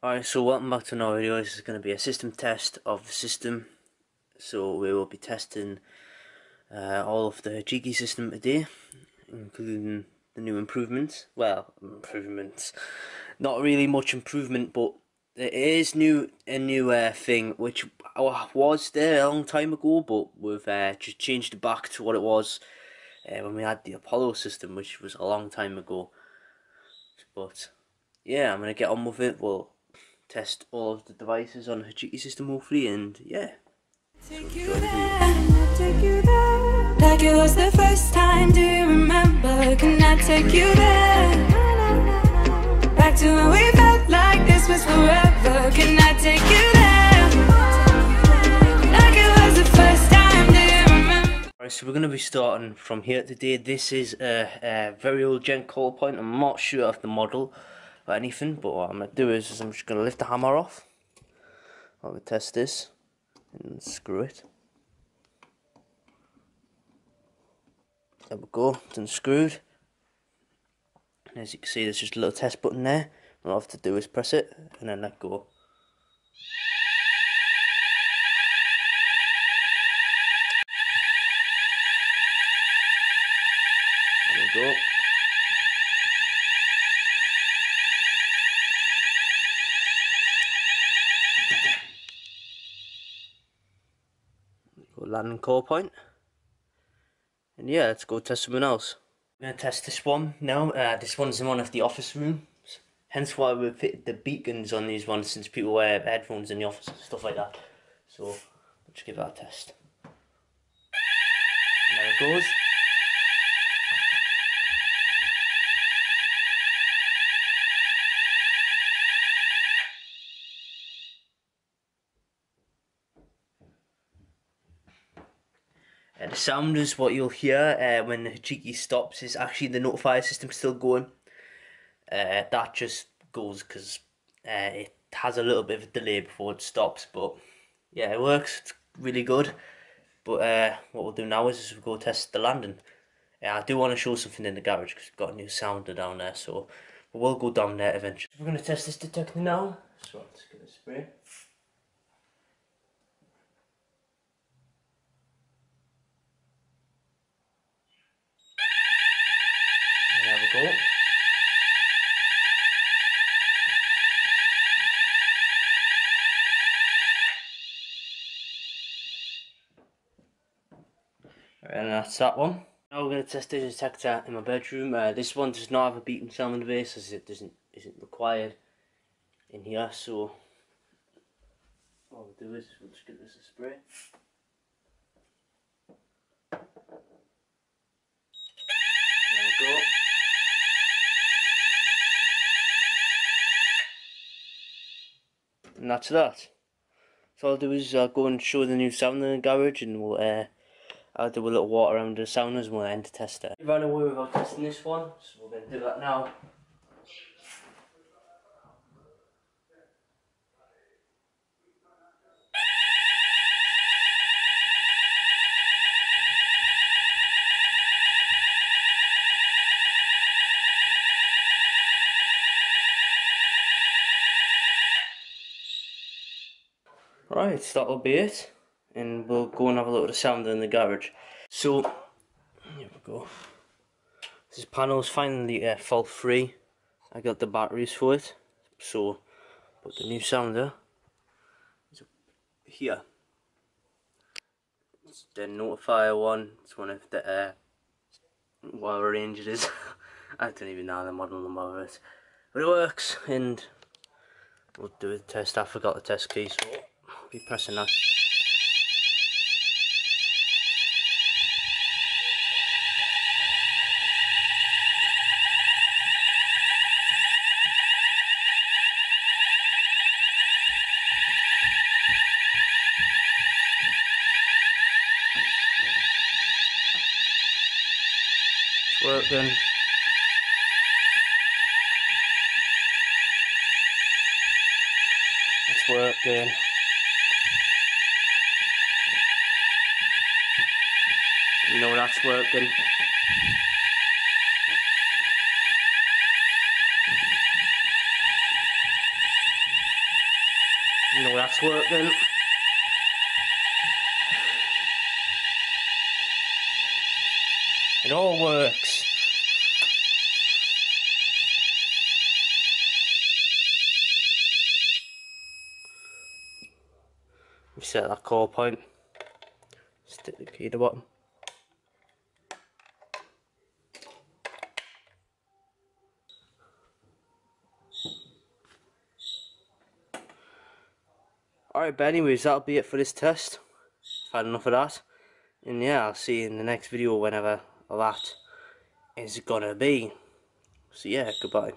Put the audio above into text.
Alright, so welcome back to another video. This is going to be a system test of the system. So we will be testing uh, all of the Jiki system today, including the new improvements. Well, improvements. Not really much improvement, but there is new a new uh, thing which was there a long time ago, but we've uh, just changed it back to what it was uh, when we had the Apollo system, which was a long time ago. But yeah, I'm gonna get on with it. We'll test all of the devices on the Hochiki system hopefully and yeah. Take you there, take you there. Like it was the first time, do you remember? Can I take you there? Back to when we felt like this was forever. Can I take you there? Like it was the first time, do you remember? Alright, so we're going to be starting from here today. This is a, a very old Gent call point. I'm not sure of the model or anything, but what I'm going to do is, is I'm just going to lift the hammer off. I'm going to test this and screw it. There we go, it's unscrewed. And as you can see, there's just a little test button there. All I have to do is press it and then let go. There we go. Landing call point. And yeah, let's go test someone else. I'm going to test this one now. Uh, this one's in one of the office rooms. Hence why we fitted the beacons on these ones since people wear headphones in the office and stuff like that. So, let's give that a test. And there it goes. The sound is what you'll hear uh, when the Hochiki stops is actually the notifier system still going. Uh, that just goes because uh, it has a little bit of a delay before it stops, but yeah, it works. It's really good. But uh, what we'll do now is, we'll go test the landing. I do want to show something in the garage because we've got a new sounder down there, so we'll go down there eventually. We're going to test this detector now. So let's give it a spray. Go. And that's that one. Now we're going to test the detector in my bedroom. Uh, this one does not have a beacon sound base as it doesn't isn't required in here. So all we'll do is we'll just give this a spray. There we go. And that's that. So I'll do is I'll go and show the new sound in the garage and we'll uh, I'll do a little walk around the sounders and we'll end the test it. We ran away without testing this one, so we're going to do that now. Right, that'll be it. And we'll go and have a look at the sound in the garage. So, here we go. This panel's finally uh, fault free. I got the batteries for it. So, put the new sounder here. It's the notifier one. It's one of the, uh, whatever range it is. I don't even know the model number of it. But it works, and we'll do the test. I forgot the test key, so be pressing that. Working. It's working. You know that's working. You know that's working. It all works. We set that call point. Stick the key to the bottom. Alright, but anyways, that'll be it for this test. I've had enough of that. And yeah, I'll see you in the next video whenever that is gonna be. So yeah, goodbye.